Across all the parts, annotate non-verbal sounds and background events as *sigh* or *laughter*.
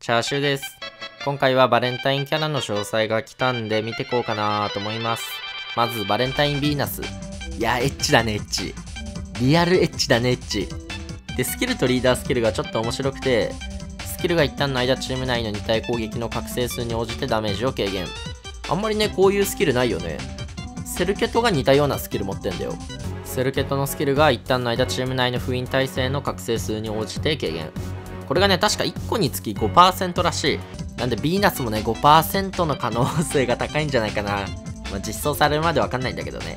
チャーシューです。今回はバレンタインキャラの詳細が来たんで見てこうかなと思います。まず、バレンタインヴィーナス。いや、エッチだね、エッチ。リアルエッチだね、エッチ。で、スキルとリーダースキルがちょっと面白くて、スキルが一旦の間チーム内の2体攻撃の覚醒数に応じてダメージを軽減。あんまりね、こういうスキルないよね。セルケトが似たようなスキル持ってんだよ。セルケトのスキルが一旦の間チーム内の封印耐性の覚醒数に応じて軽減。これがね、確か1個につき5%らしい。なんで、ヴィーナスもね、5%の可能性が高いんじゃないかな。まあ、実装されるまでわかんないんだけどね。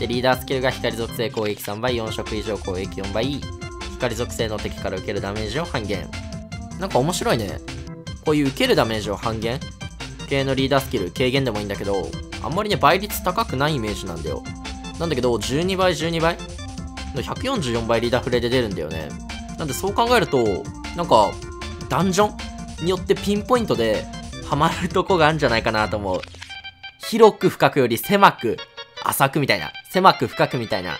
で、リーダースキルが光属性攻撃3倍、4色以上攻撃4倍、光属性の敵から受けるダメージを半減。なんか面白いね。こういう受けるダメージを半減系のリーダースキル、軽減でもいいんだけど、あんまりね、倍率高くないイメージなんだよ。なんだけど、12倍、12倍の144倍リーダーフレで出るんだよね。なんでそう考えると、なんか、ダンジョンによってピンポイントでハマるとこがあるんじゃないかなと思う。広く深くより狭く浅くみたいな。狭く深くみたいな。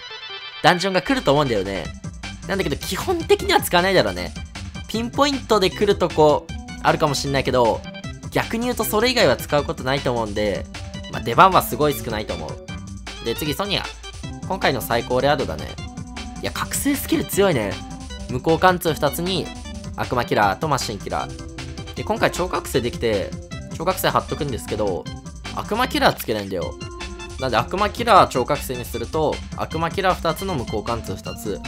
ダンジョンが来ると思うんだよね。なんだけど基本的には使わないだろうね。ピンポイントで来るとこあるかもしんないけど、逆に言うとそれ以外は使うことないと思うんで、まあ、出番はすごい少ないと思う。で、次ソニア。今回の最高レア度だね。いや、覚醒スキル強いね。無効貫通2つに悪魔キラーとマシンキラー。で、今回超覚醒できて、超覚醒貼っとくんですけど、悪魔キラーつけないんだよ。なんで悪魔キラー超覚醒にすると、悪魔キラー2つの無効貫通2つ。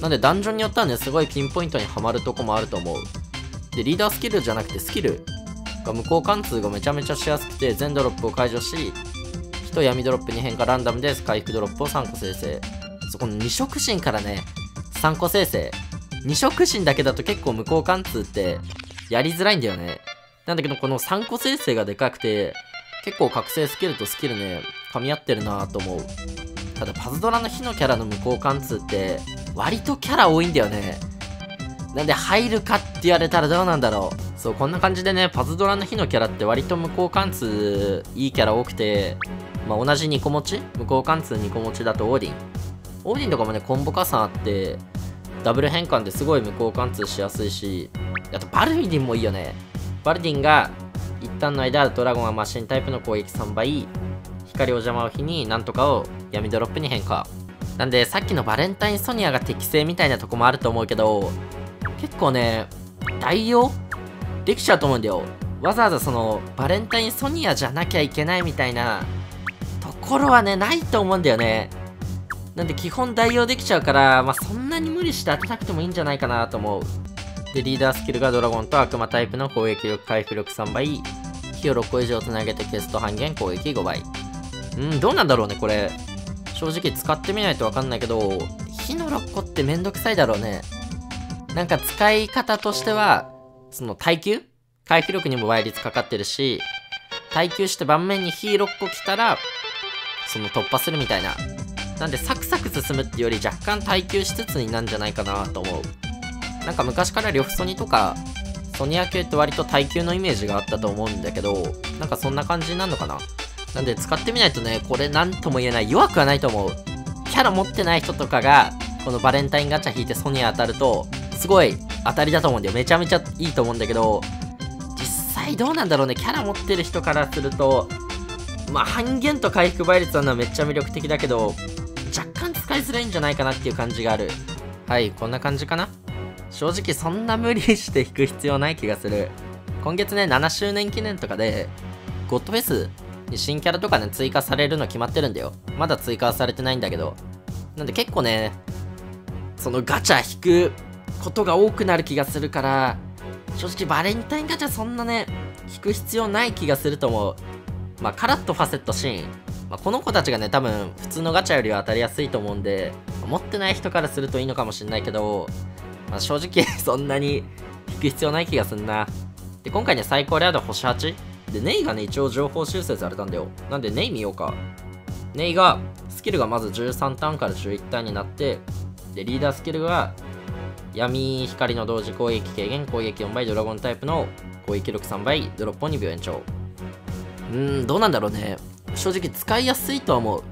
なんでダンジョンによってはね、すごいピンポイントにはまるとこもあると思う。で、リーダースキルじゃなくてスキルが無効貫通がめちゃめちゃしやすくて、全ドロップを解除し、1闇ドロップに変化ランダムで回復ドロップを3個生成。そこの2色神からね、3個生成。2色神だけだと結構無効貫通ってやりづらいんだよね。なんだけどこの3個生成がでかくて、結構覚醒スキルとスキルね、噛み合ってるなぁと思う。ただパズドラの火のキャラの無効貫通って割とキャラ多いんだよね。なんで入るかって言われたらどうなんだろう。そう、こんな感じでね、パズドラの火のキャラって割と無効貫通いいキャラ多くて、まあ、同じ2個持ち？無効貫通2個持ちだとオーディン。オーディンとかもね、コンボ加算あって、ダブル変換ですごい無効貫通しやすいし、あとバルディンもいいよね。バルディンが1ターンの間、ドラゴンはマシンタイプの攻撃3倍、光を邪魔を火になんとかを闇ドロップに変化。なんで、さっきのバレンタインソニアが適正みたいなとこもあると思うけど、結構ね、代用？できちゃうと思うんだよ。わざわざその、バレンタインソニアじゃなきゃいけないみたいなところはね、ないと思うんだよね。なんで基本代用できちゃうから、まあ、そんなに無理して当てなくてもいいんじゃないかなと思う。で、リーダースキルがドラゴンと悪魔タイプの攻撃力回復力3倍、火を6個以上つなげてテスト半減攻撃5倍。うん、どうなんだろうね、これ。正直使ってみないとわかんないけど、火の6個ってめんどくさいだろうね。なんか使い方としては、その耐久？回復力にも倍率かかってるし、耐久して盤面に火6個来たら、その突破するみたいな。なんでサクサク進むっていうより若干耐久しつつになんじゃないかなと思う。なんか昔から呂布ソニとか、ソニア系って割と耐久のイメージがあったと思うんだけど、なんかそんな感じになるのかななんで使ってみないとね、これなんとも言えない。弱くはないと思う。キャラ持ってない人とかが、このバレンタインガチャ引いてソニア当たると、すごい当たりだと思うんだよ。めちゃめちゃいいと思うんだけど、実際どうなんだろうね。キャラ持ってる人からすると、まあ半減と回復倍率はめっちゃ魅力的だけど、いづらいんじゃないかなっていう感じがある。はい、こんな感じかな。正直そんな無理して引く必要ない気がする。今月ね、7周年記念とかで、ゴッドフェスに新キャラとかね、追加されるの決まってるんだよ。まだ追加はされてないんだけど。なんで結構ね、そのガチャ引くことが多くなる気がするから、正直バレンタインガチャそんなね、引く必要ない気がすると思う。まあ、カラッとファセットシーン。まあ、この子たちがね、多分普通のガチャよりは当たりやすいと思うんで、持ってない人からするといいのかもしれないけど、まあ、正直 *laughs* そんなに引く必要ない気がすんな。で、今回ね、最高レア度星8。で、ネイがね、一応情報修正されたんだよ。なんで、ネイ見ようか。ネイが、スキルがまず13ターンから11ターンになって、で、リーダースキルが、闇光の同時攻撃軽減、攻撃4倍、ドラゴンタイプの攻撃力3倍、ドロップを2秒延長。うーん、どうなんだろうね。正直使いやすいとは思う。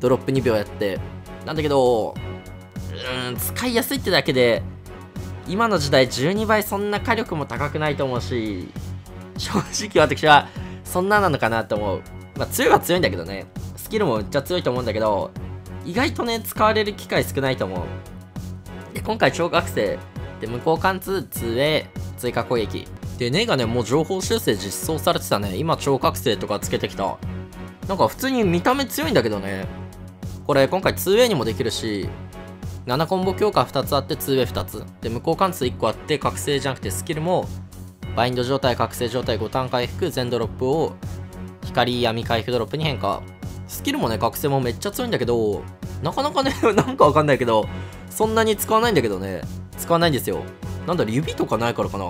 ドロップ2秒やって。なんだけど、うーん、使いやすいってだけで、今の時代12倍そんな火力も高くないと思うし正直私はそんななのかなと思う。まあ強いは強いんだけどね。スキルもめっちゃ強いと思うんだけど意外とね使われる機会少ないと思う。で今回小学生で無効貫通2へ追加攻撃。でネがねもう情報修正実装されてたね。今超覚醒とかつけてきた。なんか普通に見た目強いんだけどね。これ今回 2way にもできるし7コンボ強化2つあって 2way2 つ。で無効貫通1個あって覚醒じゃなくてスキルもバインド状態覚醒状態5ターン回復全ドロップを光闇回復ドロップに変化。スキルもね覚醒もめっちゃ強いんだけどなかなかね *laughs* なんかわかんないけどそんなに使わないんだけどね。使わないんですよ。なんだろ指とかないからかな。